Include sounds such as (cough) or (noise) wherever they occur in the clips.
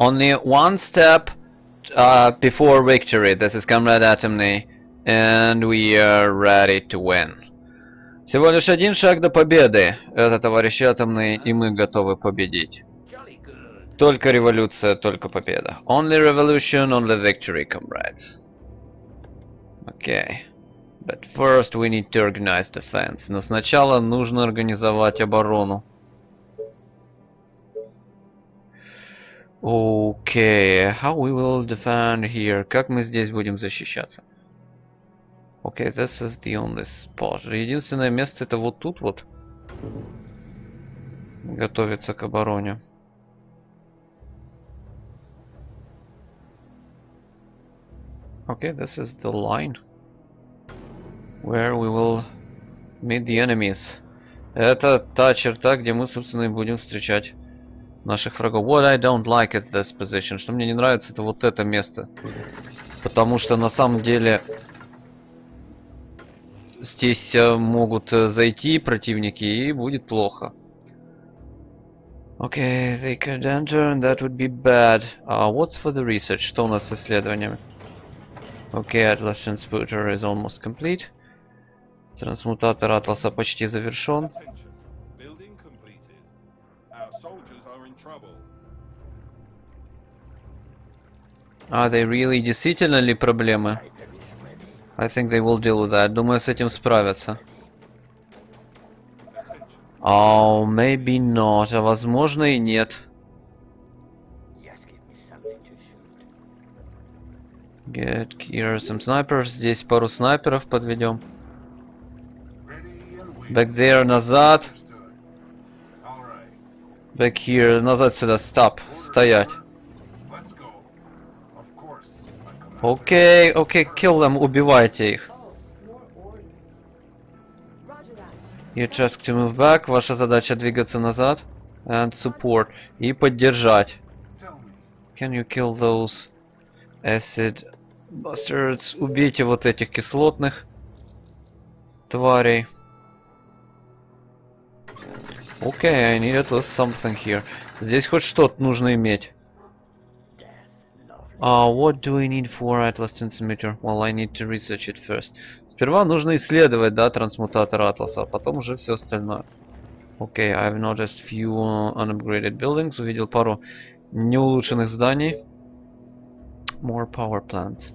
Only one step uh, before victory. This is Comrade Atomny, and we are ready to win. Всего лишь один шаг до победы. Это товарищ Атомный, и мы готовы победить. Только революция, только победа. Only revolution, only victory, comrades. Okay. But first we need to organize defense. Но сначала нужно организовать оборону. Okay, how we will defend here? Как мы здесь будем защищаться? Okay, this is the only spot. Единственное место это вот тут вот. Готовиться к обороне. Okay, this is the line where we will meet the enemies. Это та черта, где мы, собственно, и будем встречать наших врагов. What I don't like at this position, что мне не нравится, это вот это место. Потому что на самом деле здесь э, могут э, зайти противники и будет плохо. Okay, they could enter and that would be bad. Uh, what's for the research? Что у нас с исследованиями? Okay, Atlas Transporter is almost complete. Трансмутатор Атласа почти завершен. А, they really действительно ли проблемы? I think they will deal with that. Думаю, с этим справятся. Oh, maybe not. А возможно и нет. Get here some snipers. Здесь пару снайперов подведем. Back there, назад. Back here, назад сюда. Stop. Стоять. Окей, окей, kill them. Убивайте их. You task to move back. Ваша задача двигаться назад. And support. И поддержать. Can you kill those acid bastards? Убейте вот этих кислотных тварей. Окей, I need at something here. Здесь хоть что-то нужно иметь. А what do we need for Atlas Transmitter? Well, I need to research it first. Сперва нужно исследовать, да, трансмутатор Атласа, а потом уже все остальное. Окей, I've noticed few unupgraded buildings. Увидел пару неулучшенных зданий. More power plants.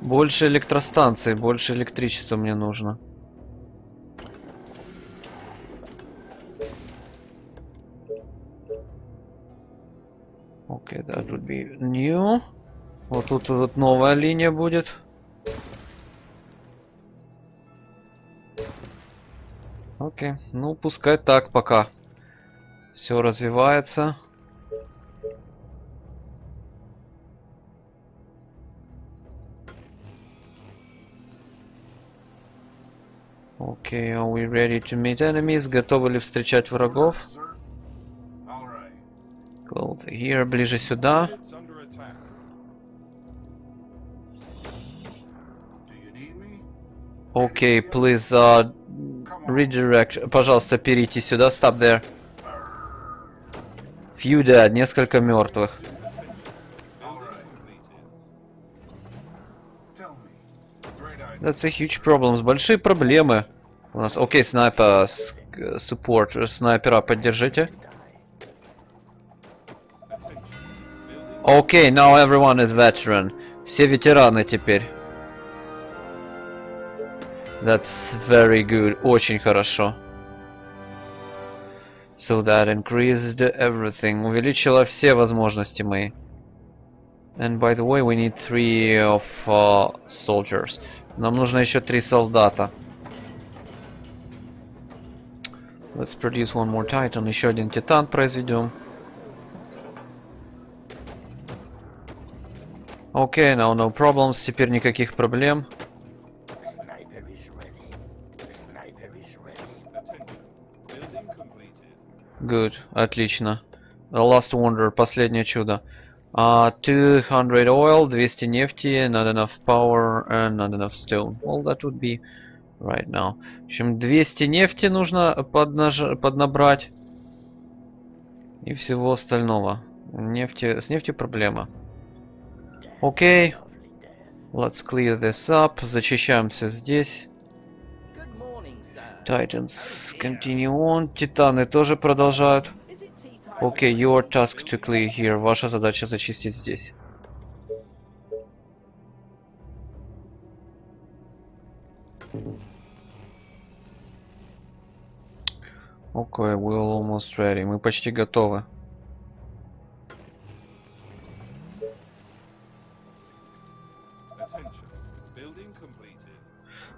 Больше электростанций, больше электричества мне нужно. Окей, that would be new. Вот тут вот новая линия будет. Окей, ну пускай так пока. Все развивается. Окей, are we ready to meet enemies? Готовы ли встречать врагов? Sir. Here, ближе сюда. Окей, please, uh, redirect. Пожалуйста, перейти сюда. Stop there. Few dead, несколько мертвых. That's a huge problems. Большие проблемы. У нас, окей, снайпер, support, снайпера поддержите. Building. Окей, now everyone is veteran. Все ветераны теперь. That's very good. Очень хорошо. So that increased everything. Увеличило все возможности мои. And by the way, we need three of uh, soldiers. Нам нужно еще три солдата. Let's produce one more titan. Еще один титан произведем. Окей, okay, now no problems. Теперь никаких проблем. Good, отлично. The last wonder, последнее чудо. Uh, 200 oil, 200 нефти, not enough power and not enough stone. Well, that would be right now. В общем, 200 нефти нужно поднаж... поднабрать. И всего остального. Нефти, с нефтью проблема. Окей, death. let's clear this up. Зачищаемся здесь. Titans continue on. Титаны тоже продолжают. Окей, your task to clear here. Ваша задача зачистить здесь. Окей, we're almost ready. Мы почти готовы.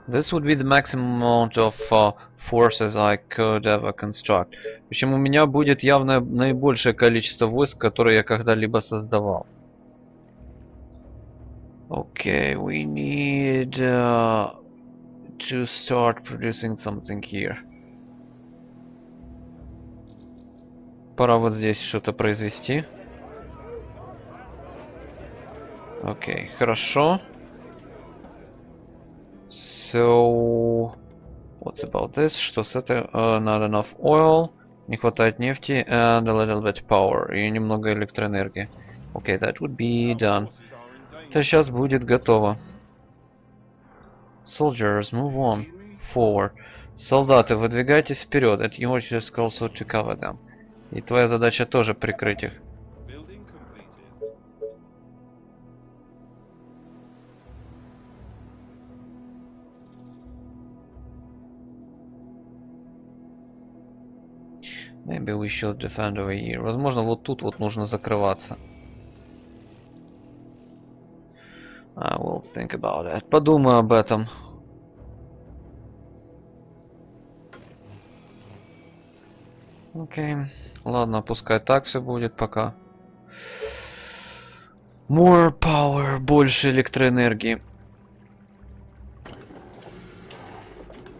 This would be the maximum amount of uh, forces I could ever construct. В у меня будет явно наибольшее количество войск, которые я когда-либо создавал. Okay, we need uh, to start producing something here. Пора вот здесь что-то произвести. Окей, хорошо. So, what's about this? Что с этой? Uh, not enough oil. Не хватает нефти and a little bit power. И немного электроэнергии. Okay, that would be done. Это сейчас будет готово. Soldiers, move on. Forward. Солдаты, выдвигайтесь вперед. At your task also to cover them. И твоя задача тоже прикрыть их. Maybe we should defend over here. Возможно, вот тут вот нужно закрываться. I will think about it. Подумаю об этом. Окей. Ладно, пускай так все будет пока. More power, больше электроэнергии.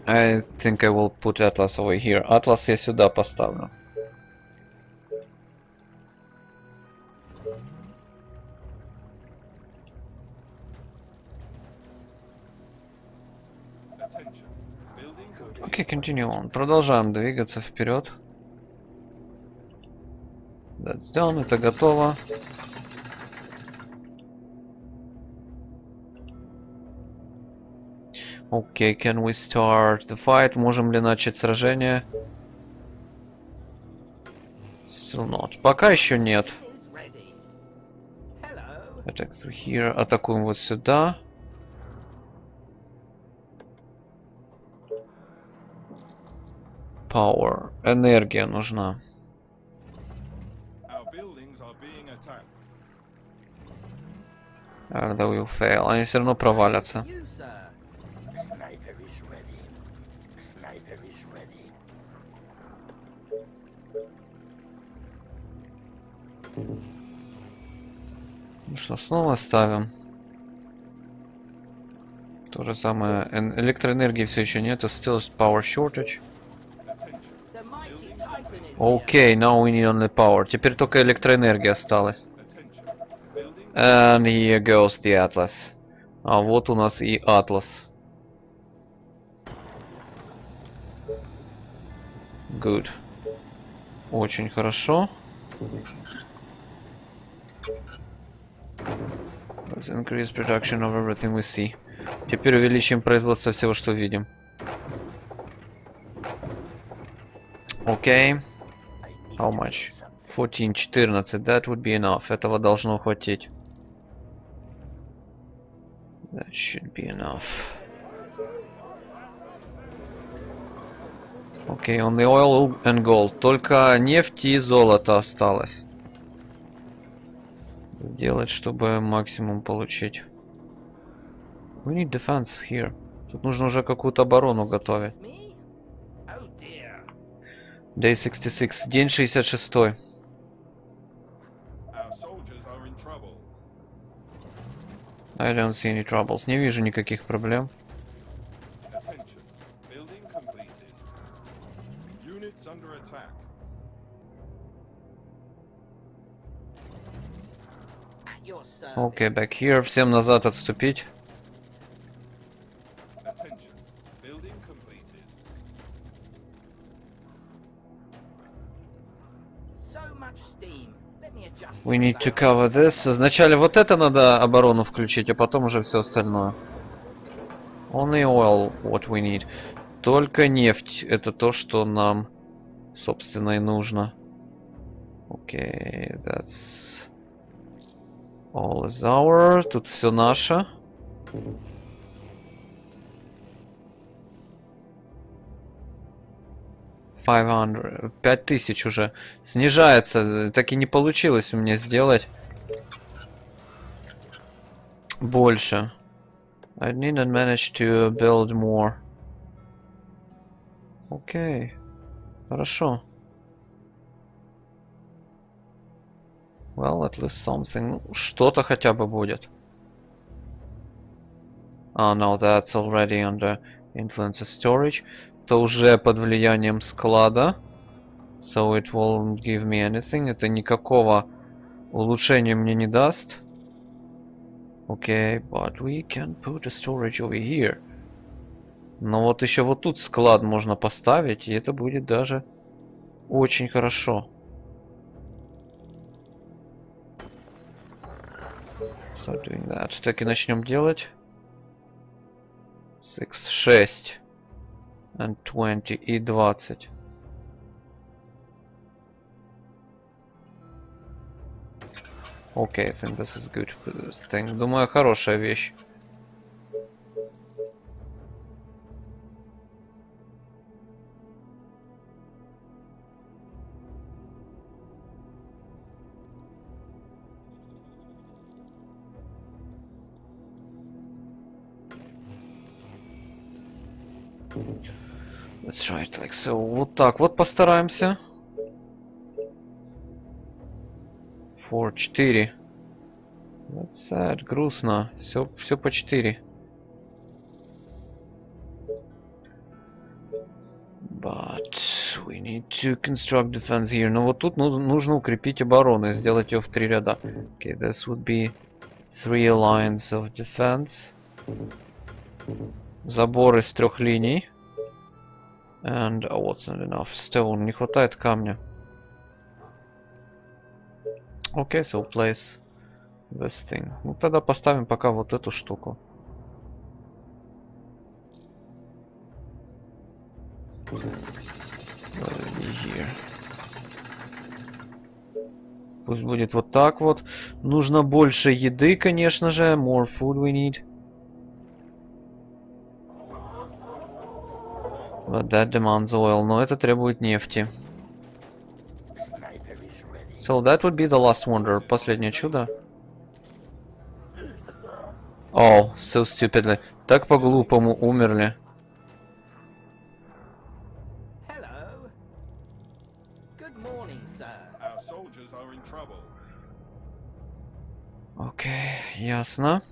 I think I will put Atlas over here. Atlas я сюда поставлю. Окей, continue on. Продолжаем двигаться вперед. That's done, это готово. Окей, can we start the fight? Можем ли начать сражение? Still not. Пока еще нет. Here. Атакуем вот сюда. Power. Энергия нужна. Uh, they will fail. Они все равно провалятся. You, Ну что, снова ставим. То же самое. Эн- электроэнергии все еще нету. Still power shortage. Окей, now we need only power. Теперь только электроэнергия осталась. And here goes the Atlas. А вот у нас и Атлас. Good. Очень хорошо. Let's increase production of everything we see. Теперь увеличим производство всего, что видим. Окей. Need How much? something. 14, 14. That would be enough. Этого должно хватить. That should be enough. Окей, on the oil and gold. Только нефть и золото осталось. Сделать, чтобы максимум получить. We need defense here. Тут нужно уже какую-то оборону готовить. Day 66. День 66. Our soldiers are in trouble. I don't see any troubles. Не вижу никаких проблем. Окей, back here. Всем назад отступить. We need to cover this. Вначале вот это надо оборону включить, а потом уже все остальное. Only oil, what we need. Только нефть. Это то, что нам, собственно, и нужно. Окей, okay, that's... All is our. Тут все наше. Пять тысяч уже. Снижается. Так и не получилось у меня сделать. Больше. I didn't manage to build more. Окей. Okay. Хорошо. Well, at least something. Что-то хотя бы будет. Oh no, that's already under influence storage. Это уже под влиянием склада. So it won't give me anything. Это никакого улучшения мне не даст. Okay, but we can put a storage over here. Но вот еще вот тут склад можно поставить, и это будет даже очень хорошо. Start doing that. Так и начнем делать. 6, 6. And 20 и 20. Окей, okay, I think this is good thing. Думаю, хорошая вещь. Let's try it like so. Вот так вот постараемся. Four, 4. That's sad, грустно. Все, все по 4. But we need to construct defense here. Но вот тут ну, нужно укрепить оборону и сделать ее в три ряда. Okay, this would be three lines of defense. Забор из трех линий. And oh, what's not enough? Stone. Не хватает камня. Okay, so place this thing. Ну тогда поставим пока вот эту штуку. Пусть будет вот так вот. Нужно больше еды, конечно же. More food we need. But that demands oil. Но это требует нефти. So that would be the last wonder. Последнее чудо. Oh, so stupidly. Так по-глупому умерли. Окей, okay, ясно.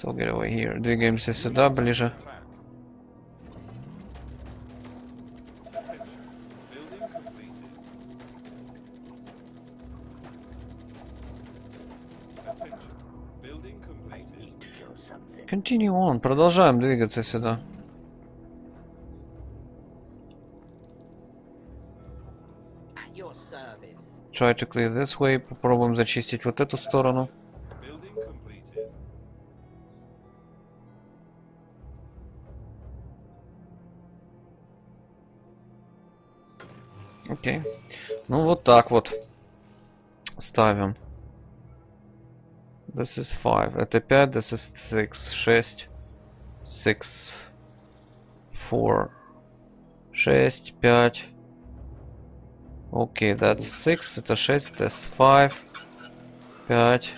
So get away here. Двигаемся сюда, ближе. Continue on. Продолжаем двигаться сюда. Try to clear this way. Попробуем зачистить вот эту сторону. Так вот. Ставим. This is 5. Это 5, this is 6. 6. 6. 4. 6, 5. Окей, okay, that's 6, это 6, that's 5. 5.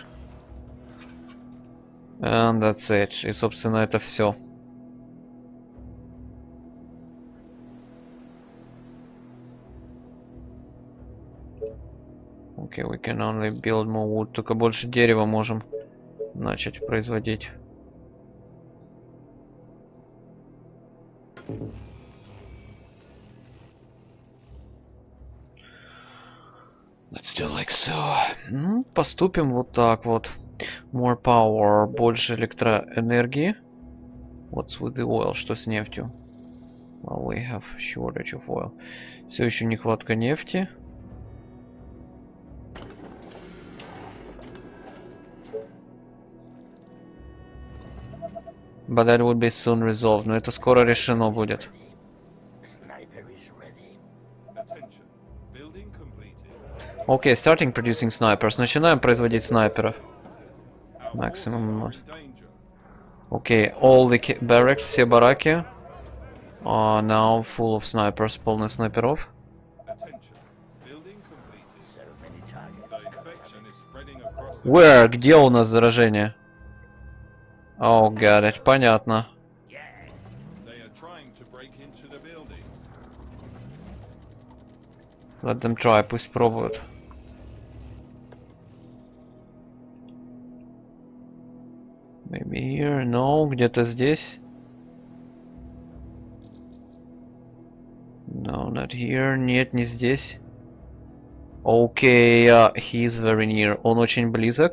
And that's it. И, собственно, это все. Okay, we can only build more wood. Только больше дерева можем начать производить. Let's do like so. Ну, поступим вот так вот. More power, больше электроэнергии. What's with the oil? Что с нефтью? Well, we have shortage of oil. Все еще нехватка нефти. But that would be soon resolved. Но это скоро решено будет. Окей, starting producing snipers. Начинаем производить снайперов. Danger. Окей, all the barracks, все бараки are now full of snipers, полно снайперов. Where? Где у нас заражение? Break into the buildings. Let them try, пусть пробуют. Maybe here, no, где-то здесь. No, not here, нет, не здесь. Окей, uh, he's very near. Он очень близок.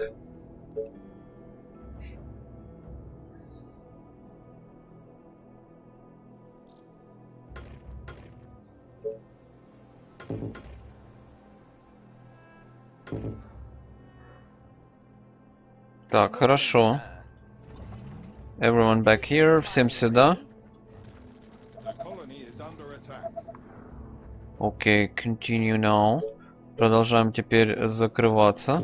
Так, хорошо. Everyone back here, всем сюда. Окей, continue now. Продолжаем теперь закрываться.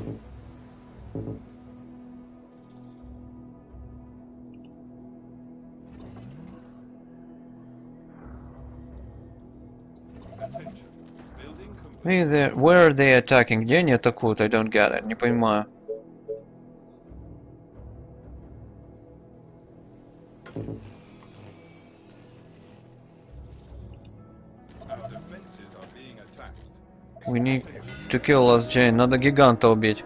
Where are they attacking? Где они атакуют? I don't get it. Не понимаю. We need to kill us, Jane. Надо гиганта убить.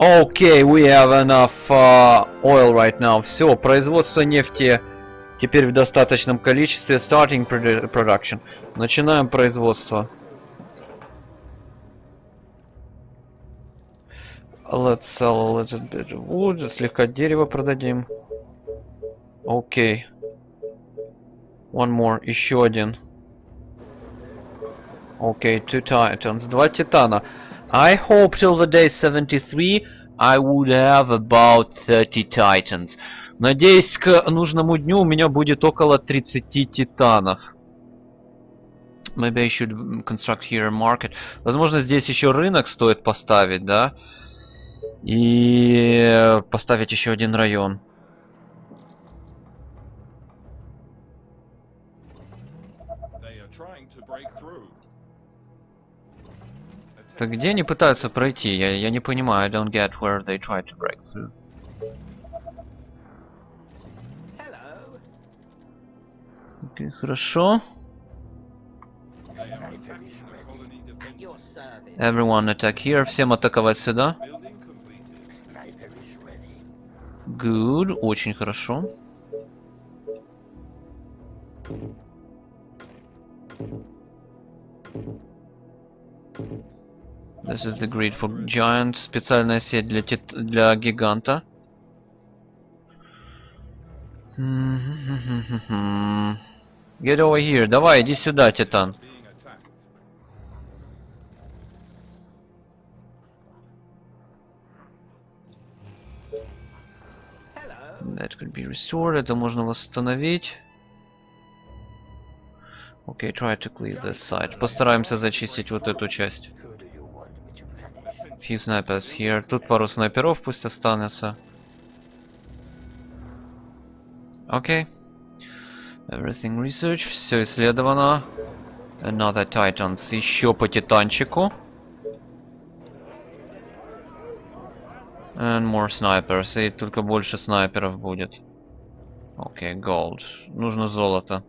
Окей, we have enough uh, oil right now. Все, производство нефти теперь в достаточном количестве. Starting produ- production. Начинаем производство. Let's sell a little bit of wood. Слегка дерева продадим. Окей. One more. Еще один. Okay, two titans. Два титана. I hope till the day 73 I would have about 30 titans. Надеюсь, к нужному дню у меня будет около 30 титанов. Maybe I should construct here a market. Возможно, здесь еще рынок стоит поставить, да? И поставить еще один район. Так где они пытаются пройти? Я, я не понимаю. I don't get where they try to break through. Окей, хорошо. Everyone attack here. Всем атаковать сюда. Good, очень хорошо. This is the grid for giant. Специальная сеть для, тит- для гиганта. (laughs) Get over here. Давай, иди сюда, Титан. That could be restored. Это можно восстановить. Окей, try to clear this side. Постараемся зачистить вот эту часть. Who do you want me to punish? Few snipers here. Тут пару снайперов пусть останется. Окей. Everything research. Все исследовано. Another Titans. Еще по титанчику. And more snipers. И только больше снайперов будет. Окей, gold. Нужно золото.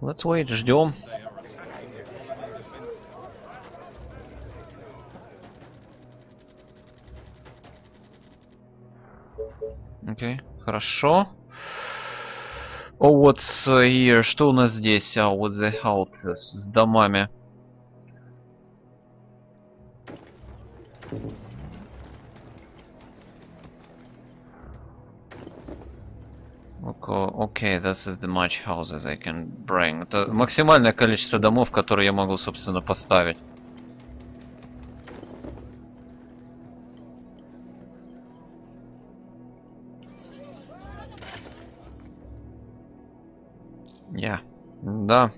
Let's wait, ждем. They are attacking the colony defenses. Окей, хорошо. О, вот here. Что у нас здесь? А, вот the houses с домами. Ко- Okay, this is the much houses I can bring. Это максимальное количество домов, которые я могу, собственно, поставить. Да.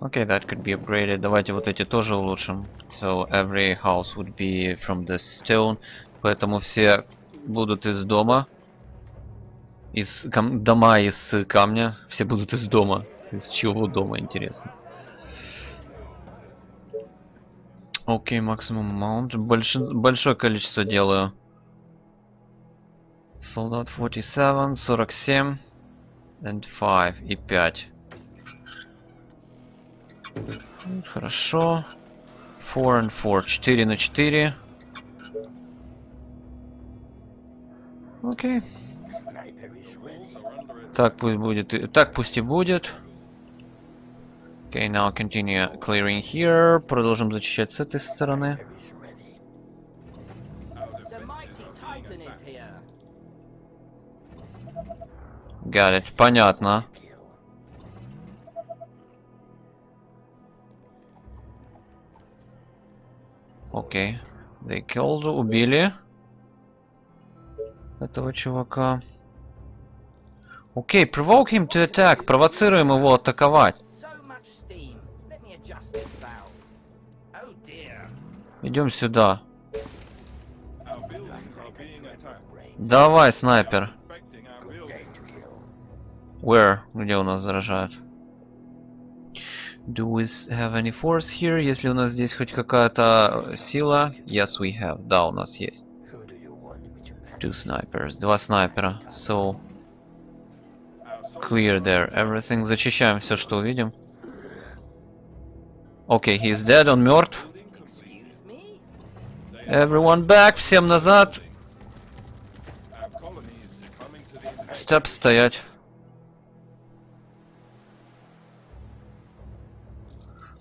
Okay, that could be upgraded. Давайте вот эти тоже улучшим. So every house would be from the stone. Поэтому все будут из дома. Из кам- дома из камня. Все будут из дома. Из чего дома, интересно. Окей, максимум маунт. Больш- большое количество делаю. Солдат 47, 47 and 5 и 5. Хорошо. 4 and 4. 4 на 4. Окей. Так пусть будет. Так пусть и будет. Okay, now continue clearing here. Продолжим зачищать с этой стороны. It. Понятно. Окей. They killed. Убили. Этого чувака. Окей, provoke him to attack. Провоцируем его атаковать. So much steam. Let Where? Где у нас заражают? Do we have any force here? Если у нас здесь хоть какая-то сила? Yes, we have. Да, у нас есть. Two snipers. Два снайпера. So, clear there. Everything. Зачищаем все, что увидим. Okay, he's dead, он мертв. Everyone back, всем назад. Степ стоять.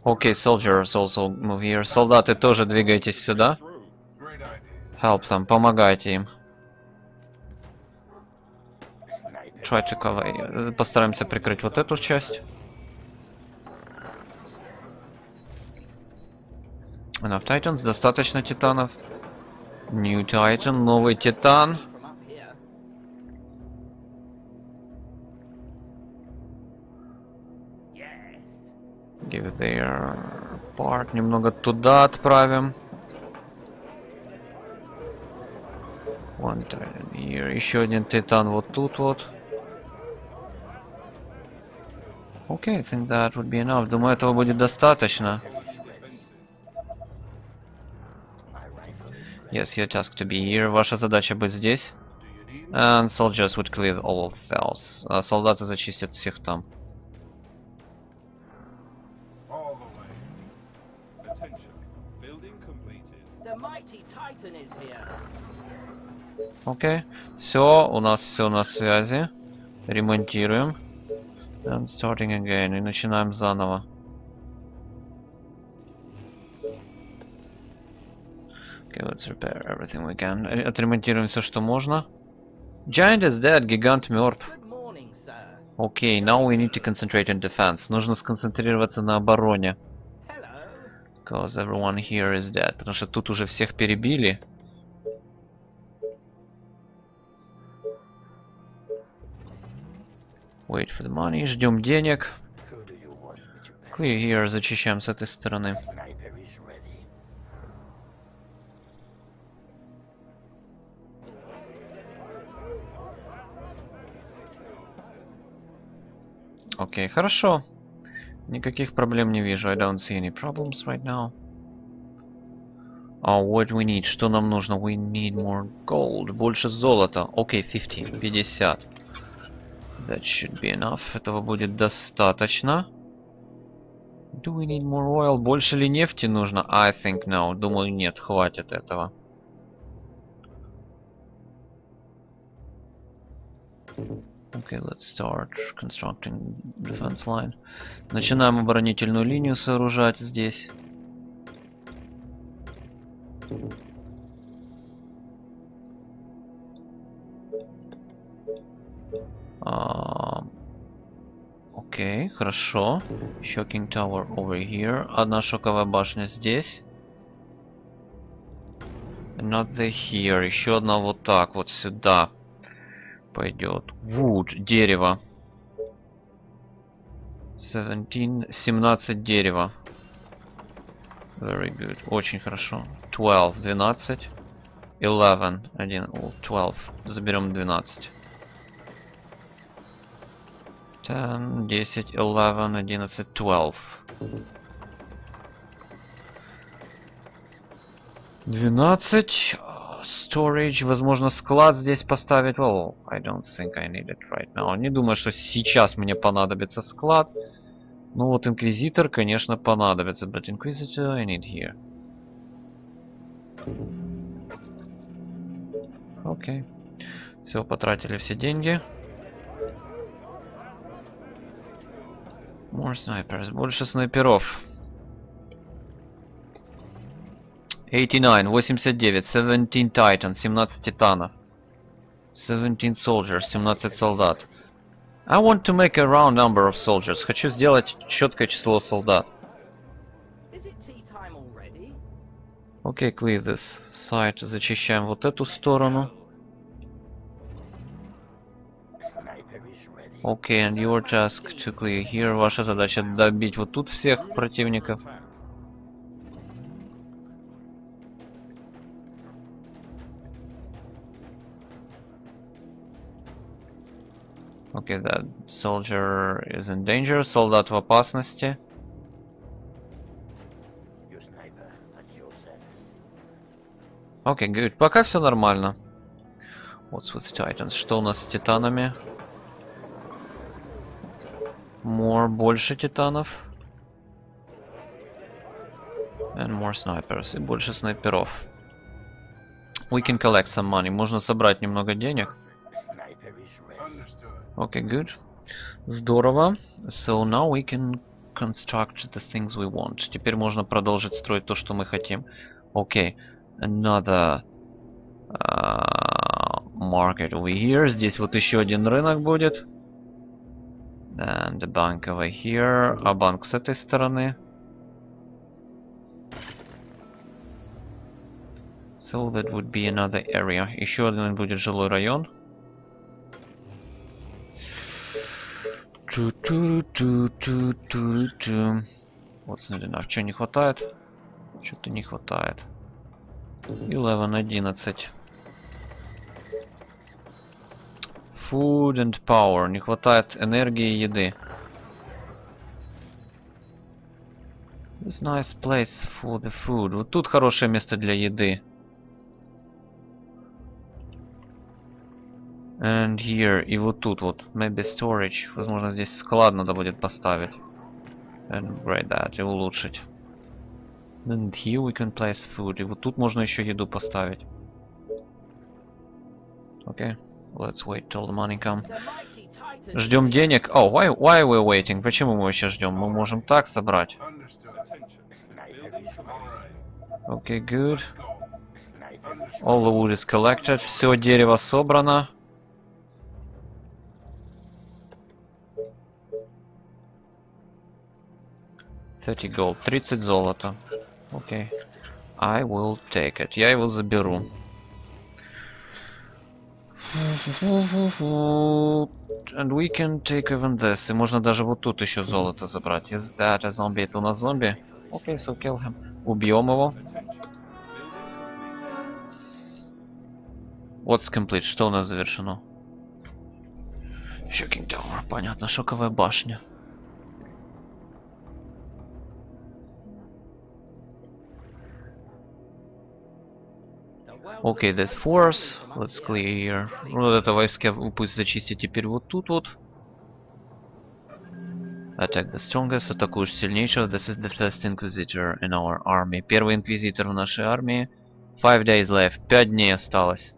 Окей, soldiers also move here. Солдаты тоже двигайтесь сюда. Help them, помогайте им. Try to cover. Постараемся прикрыть вот эту часть. Enough Titans, достаточно титанов. New Titan, новый титан. Give their part. Немного туда отправим. One here. Еще один титан вот тут вот. Окей, I think that would be enough. Думаю, этого будет достаточно. Yes, your task to be here. Ваша задача быть здесь. And soldiers would clear all of else. А солдаты зачистят всех там. Окей. Все, у нас все на связи. Ремонтируем. And starting again. И начинаем заново. Okay, let's repair everything we can. Э, Отремонтируем все, что можно. Giant is dead, гигант мертв. Окей, now we need to concentrate on defense. Нужно сконцентрироваться на обороне. Because everyone here is dead. Потому что тут уже всех перебили. Wait for the money. Ждем денег. Clear here. Зачищаем с этой стороны. Окей, хорошо. Никаких проблем не вижу. I don't see any problems right now. Oh, what we need? Что нам нужно? We need more gold. Больше золота. Окей, 50. 50. That should be enough. Этого будет достаточно. Do we need more oil? Больше ли нефти нужно? I think no. Думаю, нет. Хватит этого. Okay, let's start constructing defense line. Начинаем оборонительную линию сооружать здесь. А, Окей, хорошо. Shocking Tower over here. Одна шоковая башня здесь. Another here. Еще одна вот так вот сюда пойдет. Wood, дерево. 17, 17 дерева. Very good. Очень хорошо. 12, 12. 11, 1, о, 12. Заберем 12. 10, 10, 11, 11, 12. 12. а, Storage. Возможно, склад здесь поставить. Well, I don't think I need it right now. Не думаю, что сейчас мне понадобится склад. Ну вот Инквизитор, конечно, понадобится. But Inquisitor I need here. Окей. Все, потратили все деньги. More snipers. Больше снайперов. 89, 89, 17 Titan, 17 титанов. 17 soldiers, 17 солдат. I want to make a round number of soldiers. Хочу сделать четкое число солдат. Is it tea time already? Окей, clear this site. Зачищаем вот эту сторону. Окей, and your task to clear here. Ваша задача добить вот тут всех противников. Окей, that soldier is in danger. Солдат в опасности. Окей, good. Пока все нормально. What's with Titans? Что у нас с титанами? More, больше титанов. And more snipers. И больше снайперов. We can collect some money. Можно собрать немного денег. Окей, good. Здорово. So now we can construct the things we want. Теперь можно продолжить строить то, что мы хотим. Окей. Another uh, market over here. Здесь вот еще один рынок будет. And the bank over here. А банк с этой стороны. So that would be another area. Еще один будет жилой район. Ту-ту-ту-ту-ту-ту. What's not enough? Чего не хватает? Что-то не хватает. 11, 11. Food and power. Не хватает энергии и еды. This nice place for the food. Вот тут хорошее место для еды. And here, и вот тут вот, maybe storage. Возможно, здесь склад надо будет поставить. And upgrade that, и улучшить. And here we can place food. И вот тут можно еще еду поставить. Окей. Let's wait till the money come. Ждем денег. Oh, why, why we waiting? Почему мы вообще ждем? Мы можем так собрать. Окей, good. All the wood is collected. Все дерево собрано. Thirty gold. 30 золота. Окей. I will take it. Я его заберу. And we can take even this. И можно даже вот тут еще золото забрать. Is that a zombie? Это у нас зомби? Окей, so kill him. Убьем его. Attention. Building completed. What's complete? Что у нас завершено? Shocking Tower. Понятно, шоковая башня. Окей, this take force. Let's clear Вот это войска пусть зачистит теперь вот тут вот. Attack the strongest, атакуешь сильнейшего. This is the first inquisitor in our army. Первый инквизитор в нашей армии. Five days left. Пять дней осталось.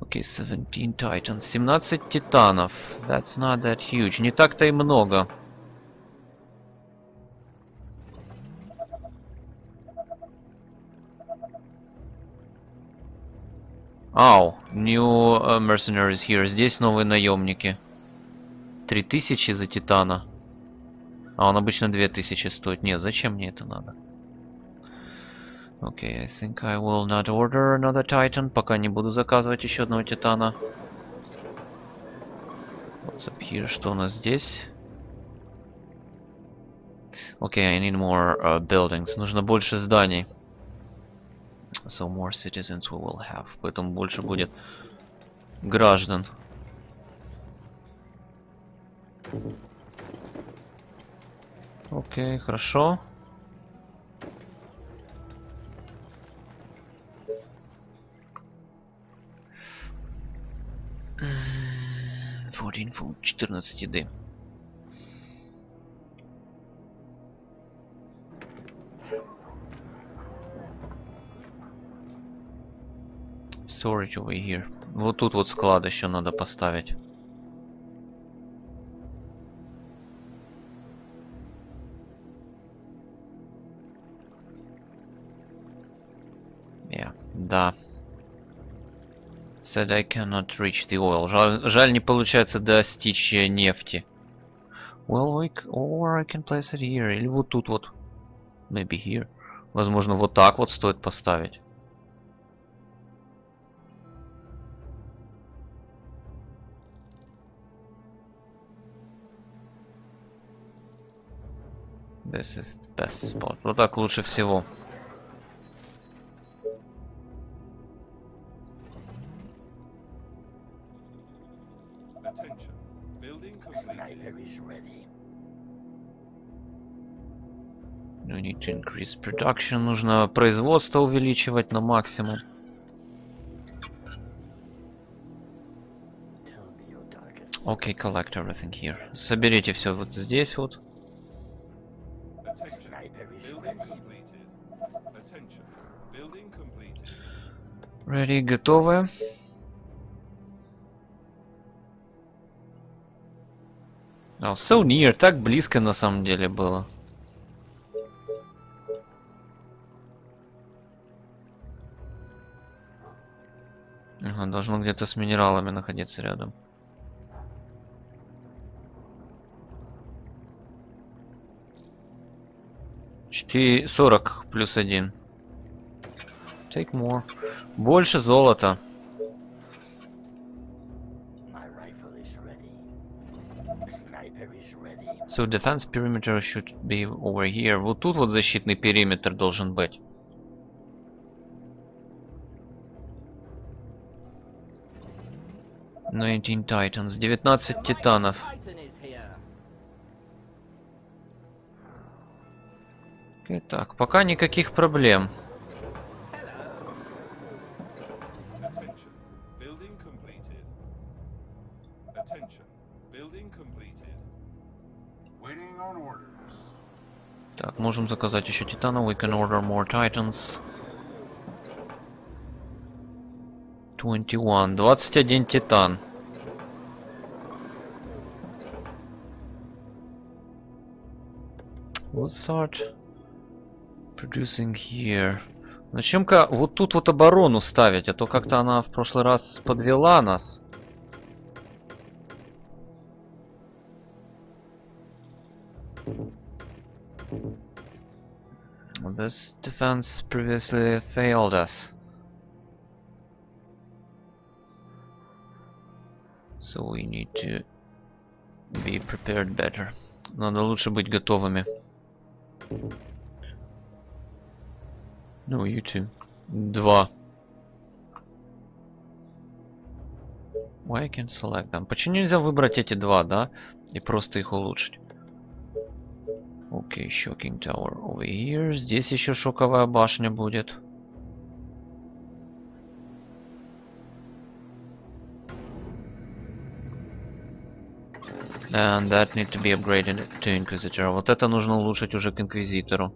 Окей, 17 titans. 17 титанов. That's not that huge. Не так-то и много. Ау, new uh, mercenaries here. Здесь новые наемники. 3000 за титана. А он обычно 2000 стоит. Не, зачем мне это надо? Окей, okay, I think I will not order another titan. Пока не буду заказывать еще одного титана. What's up here? Что у нас здесь? Окей, okay, I need more uh, buildings. Нужно больше зданий. So more citizens we will have. Поэтому больше будет граждан. Окей, okay, хорошо. Fourteen food, 14 еды. Storage over here. Вот тут вот склад еще надо поставить. Yeah, да. Said I cannot reach the oil. Жаль, жаль не получается достичь нефти. Well, we or I can place it here. Или вот тут вот. Maybe here. Возможно, вот так вот стоит поставить. This is the best spot. Вот так лучше всего. We need to increase production. Нужно производство увеличивать на максимум. Окей, okay, collect everything here. Соберите все вот здесь вот. Ready, готовы. Oh, so near, так близко на самом деле было. Ага, должно где-то с минералами находиться рядом. Четыре сорок плюс один. Take more. Больше золота. So defense perimeter should be over here. Вот тут вот защитный периметр должен быть. Nineteen Titans. 19 титанов. Titan is here. Окей, Так, пока никаких проблем. Можем заказать еще титана. We can order more titans. 21. 21 титан. Let's start producing here. Начнем-ка вот тут вот оборону ставить, а то как-то она в прошлый раз подвела нас. This defense previously failed us. So we need to be prepared better. Надо лучше быть готовыми. No, you too. Два. Why I can select them? Почему нельзя выбрать эти два, да? И просто их улучшить? Окей, okay, shocking tower over here. Здесь еще шоковая башня будет. And that need to be upgraded to Inquisitor. Вот это нужно улучшить уже к Инквизитору.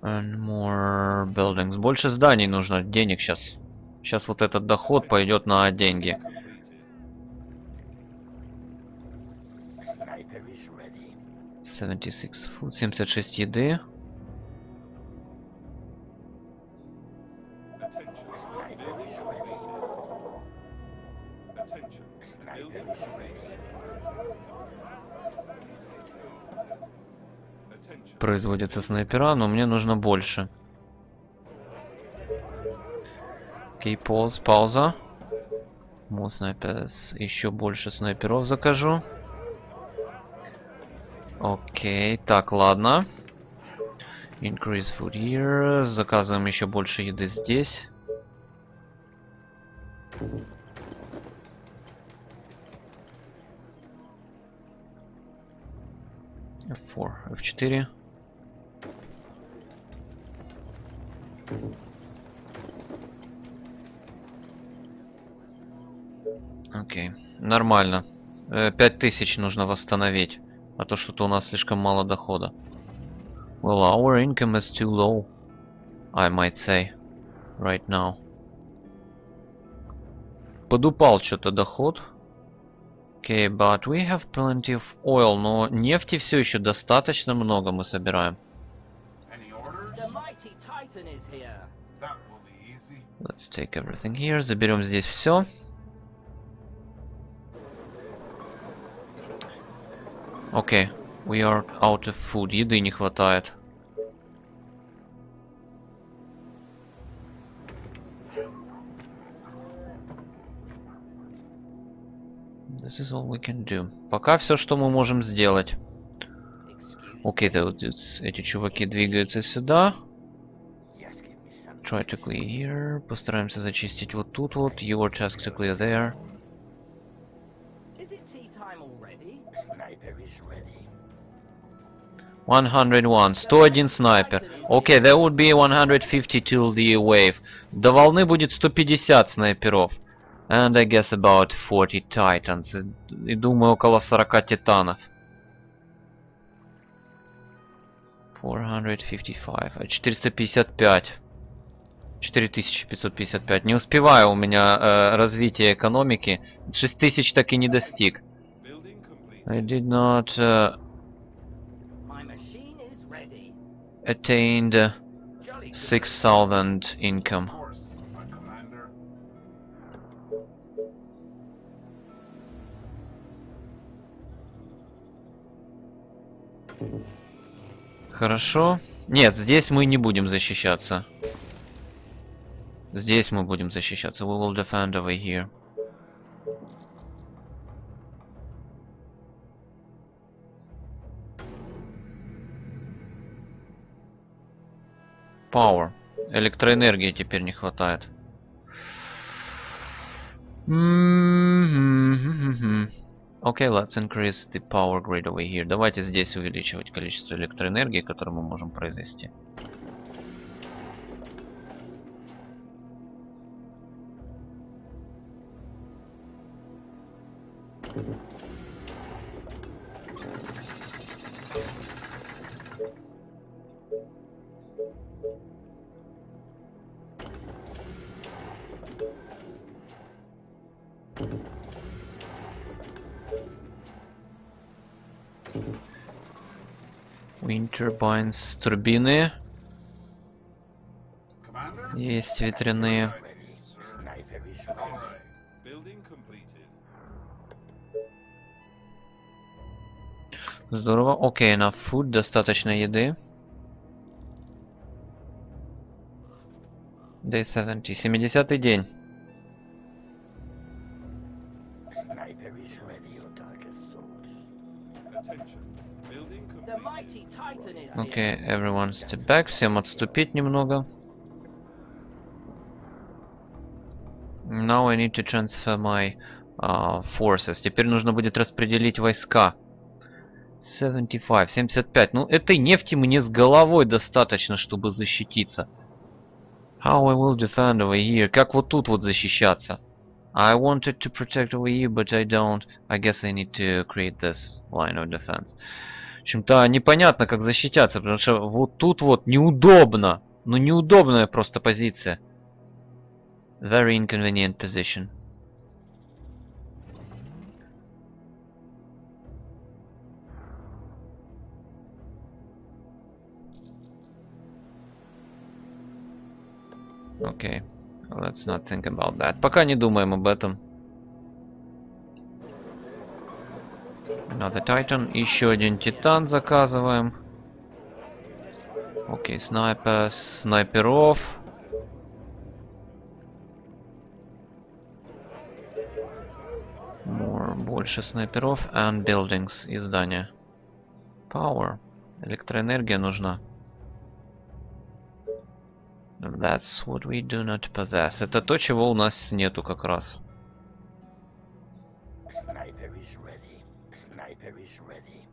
And more buildings. Больше зданий нужно, денег сейчас. Сейчас вот этот доход пойдет на деньги. Ready. 76 food, 76 еды. Производятся снайпера, но мне нужно больше. Окей, пауз, пауза. More snipers. Еще больше снайперов закажу. Окей, так, ладно. Increase food here. Заказываем еще больше еды здесь. F4, F4. Окей, нормально. Э, Пять тысяч нужно восстановить, а то что-то у нас слишком мало дохода. Well, our income is too low, I might say, right now. Подупал что-то доход. Окей, but we have plenty of oil, но нефти все еще достаточно много мы собираем. Let's take everything here. Заберем здесь все. Окей. We are out of food. Еды не хватает. This is all we can do. Пока все, что мы можем сделать. Окей, okay, dudes, эти чуваки двигаются сюда. Try to clear here. Постараемся зачистить вот тут вот. Your task to clear there. 101. 101 снайпер. Окей, there would be 150 till the wave. До волны будет 150 снайперов. And I guess about 40 titans. И, думаю, около 40 титанов. 455. а 455. 4555. Не успеваю у меня э, развитие экономики. 6000 так и не достиг. I did not uh, attained uh, Jolly good. 6000 income. Хорошо. Нет, здесь мы не будем защищаться. Здесь мы будем защищаться. We will defend over here. Power. Электроэнергии теперь не хватает. Okay, let's increase the power grid over here. Давайте здесь увеличивать количество электроэнергии, которое мы можем произвести. Wind turbines, турбины. Есть ветряные. Здорово. Окей, на food достаточно еды. Day 70. 70 день. Окей, everyone step back. Всем отступить немного. Now I need to transfer my uh, forces. Теперь нужно будет распределить войска. 75, 75. Ну, этой нефти мне с головой достаточно, чтобы защититься. How I will defend over here? Как вот тут вот защищаться? I wanted to protect over here, but I don't. I guess I need to create this line of defense общем-то, непонятно, как защитятся, потому что вот тут вот неудобно. Ну, неудобная просто позиция. Very inconvenient position. Окей. Okay. Let's not think about that. Пока не думаем об этом. Another Titan. Еще один Титан заказываем. Окей, снайпер, снайперов. More, больше снайперов and buildings и здания. Power. Электроэнергия нужна. That's what we do not possess. Это то, чего у нас нету как раз. Sniper is ready. Sniper is ready.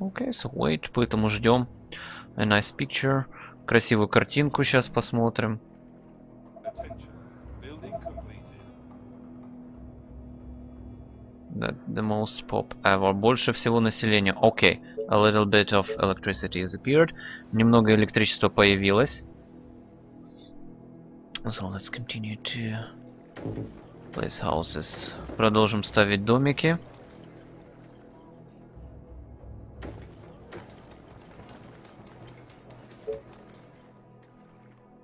Окей, okay, so wait, поэтому ждем. A nice picture. Красивую картинку сейчас посмотрим. That the most pop ever. Больше всего населения. Окей. Okay. A little bit of electricity has appeared. Немного электричества появилось. So let's continue to place houses. Продолжим ставить домики.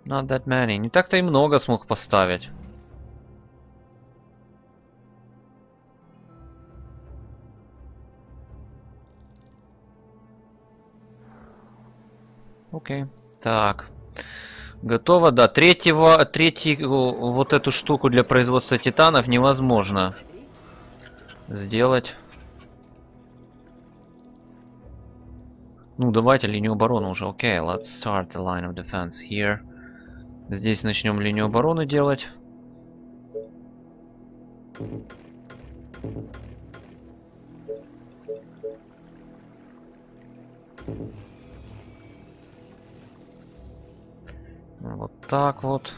Not that many. Не так-то и много смог поставить. Окей. Okay. Так. Готово, да. Третьего, третий, вот эту штуку для производства титанов невозможно сделать. Ну, давайте линию обороны уже. Окей, okay, let's start the line of defense here. Здесь начнем линию обороны делать. Вот так вот.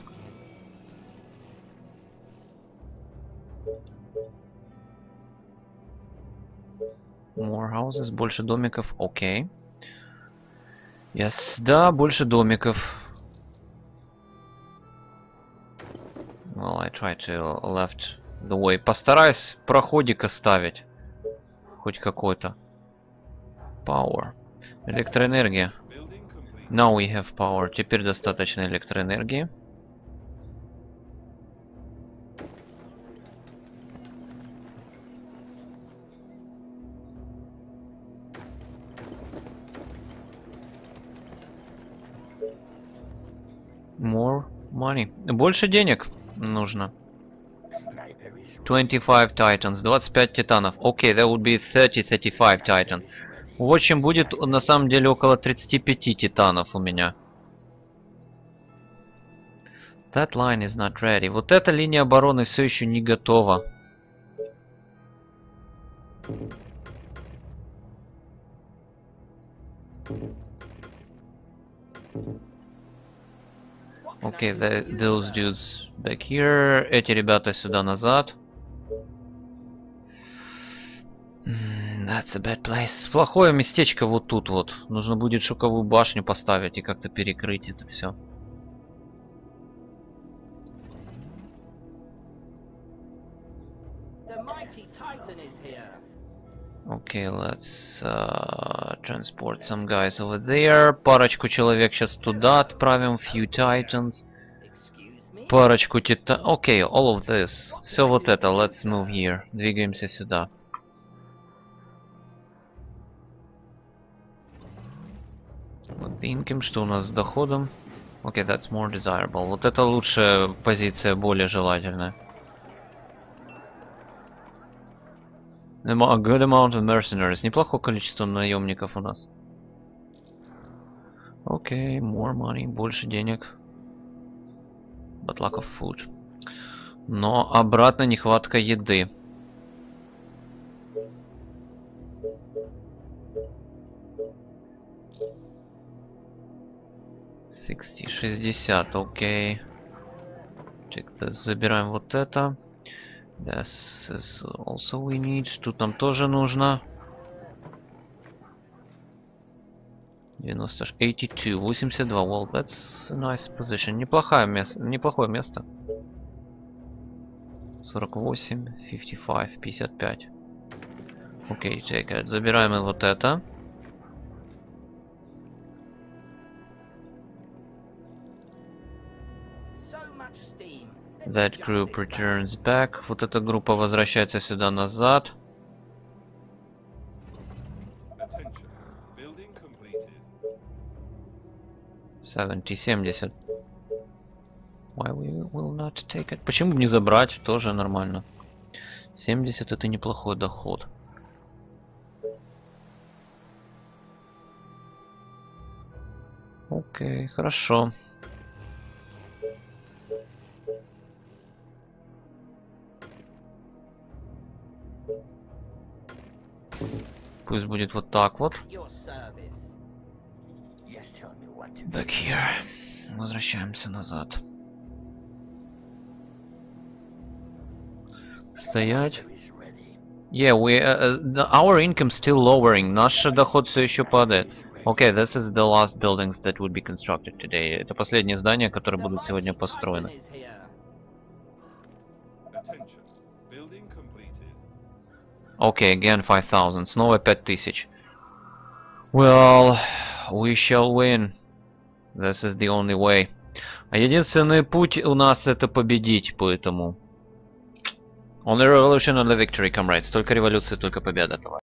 More houses, больше домиков, окей. Okay. Yes, да, больше домиков. Well, I try to left the way. Постараюсь проходик оставить. Хоть какой-то. Power. Электроэнергия. Now we have power. Теперь достаточно электроэнергии. More money. Больше денег нужно. 25 titans. 25 титанов. Окей, okay, that would be 30-35 titans. В общем, будет на самом деле около 35 титанов у меня. That line is not ready. Вот эта линия обороны все еще не готова. Окей, okay, those dudes back here. Эти ребята сюда назад. That's a bad place. Плохое местечко вот тут вот. Нужно будет шоковую башню поставить и как-то перекрыть это все. Okay, let's uh, transport some guys over there. Парочку человек сейчас туда отправим. Few titans. Парочку титан... Окей, okay, all of this. Все вот это. Let's move here. Двигаемся сюда. Income, что у нас с доходом? Окей, okay, that's more desirable. Вот это лучшая позиция, более желательная. A good amount of mercenaries. Неплохое количество наемников у нас. Окей, okay, more money, больше денег. But lack of food. Но обратно нехватка еды. 60, 60, окей. Okay. Забираем вот это. This is also we need. Тут нам тоже нужно. 90, 82, 82. Well, that's a nice position. Неплохое место. Неплохое место. 48, 55, 55. Окей, okay, take it. Забираем вот это. That group returns back. Вот эта группа возвращается сюда назад. 70, 70. Why we will not take it? Почему бы не забрать? Тоже нормально. 70 это неплохой доход. Окей, хорошо. Пусть будет вот так вот. Back here. Возвращаемся назад. Стоять. Yeah, we, uh, uh, the, our income still lowering. Наш доход все еще падает. Okay, this is the last buildings that would be constructed today. Это последние здания, которые будут сегодня построены. Okay, again 5000. Снова 5000. Well, we shall win. This is the only way. А единственный путь у нас это победить, поэтому... Only revolution, only victory, comrades. Только революция, только победа, товарищи.